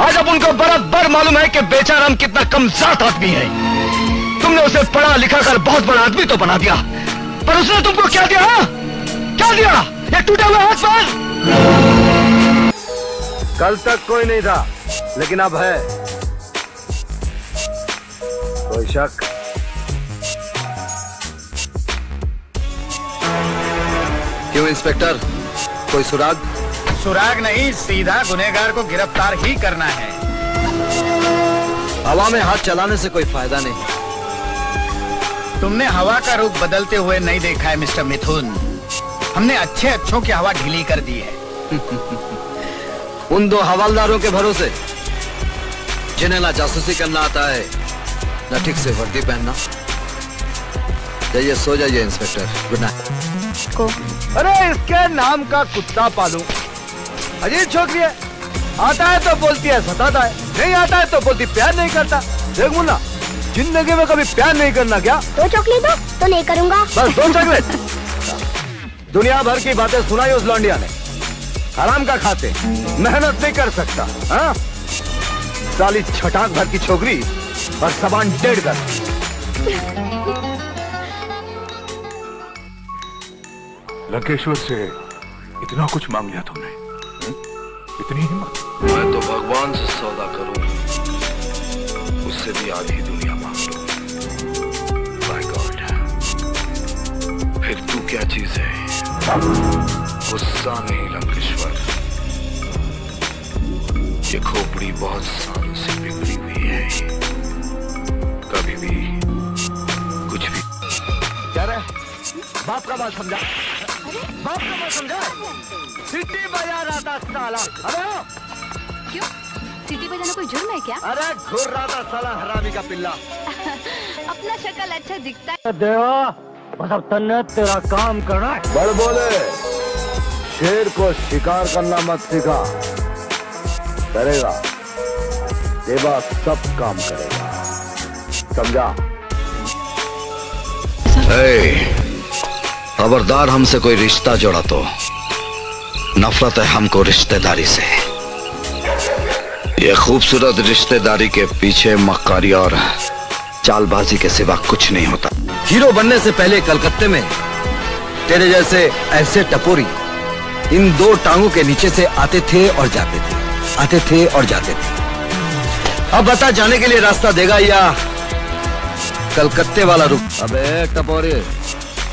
आज अब उनको बराबर मालूम है कि बेचाराम कितना कमजात आदमी है। तुमने उसे पढ़ा लिखा कर बहुत बड़ा आदमी तो बना दिया। पर उसने तुमको क्या दिया? हाँ? क्या दिया? एक टूटा हुआ हाथ पर। कल तक कोई नहीं था लेकिन अब है। कोई शक? क्यों इंस्पेक्टर? कोई सुराग? सुराग नहीं सीधा गुनेगार को गिरफ़्तार ही करना है। हवा में हाथ चलाने से कोई फ़ायदा नहीं। तुमने हवा का रुख बदलते हुए नहीं देखा है मिस्टर मिथुन। हमने अच्छे अच्छों की हवा ढीली कर दी है। उन दो हवालदारों के भरोसे जिन्हें ना जासूसी करना आता है न ठीक से वर्दी पहनना। जाइए सो जाइए इंस्पेक्टर। Good night. अरे इसके नाम का कुत्ता पालू। अजीब छोकरी है। आता है तो बोलती है सताता है। नहीं आता है तो बोलती प्यार नहीं करता। देख मुन्ना ज़िंदगी में कभी प्यार नहीं करना क्या? दो चॉकलेट दो तो नहीं करूँगा। बस दो चॉकलेट। दुनिया भर की बातें सुनाई उस लौंडिया ने। हराम का खाते मेहनत नहीं कर सकता हाँ? साली छटाक भर की छोकरी और सामान डेढ़ कर लंकेश्वर से इतना कुछ मांग लिया तुमने? इतनी हिम्मत। मैं तो भगवान से सौदा करूँ उससे भी आधी दुनिया मांग लूँ माय गॉड फिर तू क्या चीज़ है? गुस्सा नहीं लंकेश्वर। ये खोपड़ी बहुत सालों से बिगड़ी हुई है। कभी भी कुछ भी क्या रे बाप का बात समझा। बाप का बात समझा सिटी बजा रहा था साला। अरे क्यों? सिटी बजाना कोई जुर्म है क्या? अरे घुर रहा था साला हरामी का पिल्ला। अपना शक्ल अच्छा दिखता है। देवा बस अब तन्ने तेरा काम करना है। बड़ बोले शेर को शिकार करना मत सिखा। करेगा देवा सब काम करेगा। समझा? खबरदार हमसे कोई रिश्ता जोड़ा तो नफरत है हमको रिश्तेदारी से। ये खूबसूरत रिश्तेदारी के पीछे मक्कारी और चालबाजी के सिवा कुछ नहीं होता। हीरो बनने से पहले कलकत्ते में तेरे जैसे ऐसे टपोरी इन दो टांगों के नीचे से आते थे और जाते थे, आते थे और जाते थे। अब बता, जाने के लिए रास्ता देगा या कलकत्ते वाला रुक अबे टपोरी।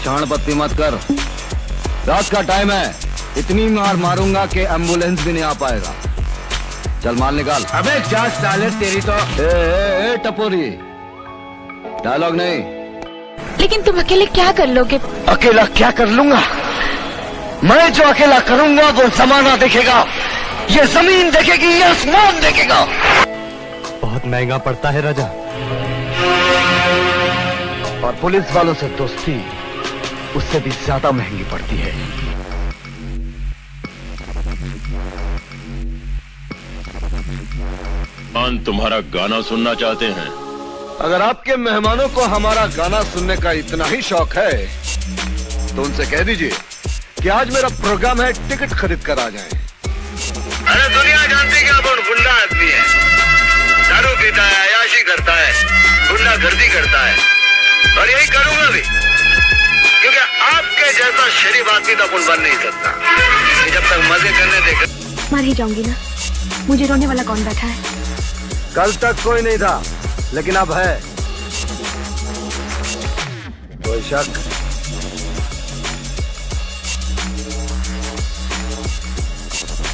क्षण पत्ती मत कर। रात का टाइम है। इतनी मार मारूँगा कि एंबुलेंस भी नहीं आ पाएगा। चल माल निकाल। अबे जा साले तेरी तो? ए, ए, ए टपोरी। डायलॉग नहीं। लेकिन तुम अकेले क्या कर लोगे? अकेला क्या कर लूँगा? मैं जो अकेला करूँगा वो जमाना देखेगा। ये ज़मीन देखेगी ये आसमान देखेगा। बहुत महँगा पड़ता है राजा। और पुलिस वालों से दोस्ती। उससे भी ज़्यादा महँगी पड़ती है। मान तुम्हारा गाना सुनना चाहते हैं। अगर आपके मेहमानों को हमारा गाना सुनने का इतना ही शौक है तो उनसे कह दीजिए कि आज मेरा प्रोग्राम है टिकट खरीद कर आ जाएँ। अरे दुनिया जानती कि अब गुंडा आदमी है। दारू पीता है अयाशी करता है गुंडा गर्दी करता है। और यही करूँगा भी। क्योंकि आपके जैसा शरीफ आदमी तो अपन बन नहीं सकता। जब तक मज़े करने देगा मर ही जाऊँगी ना। मुझे रोने वाला कौन बैठा है? कल तक कोई नहीं था लेकिन अब है। कोई शक?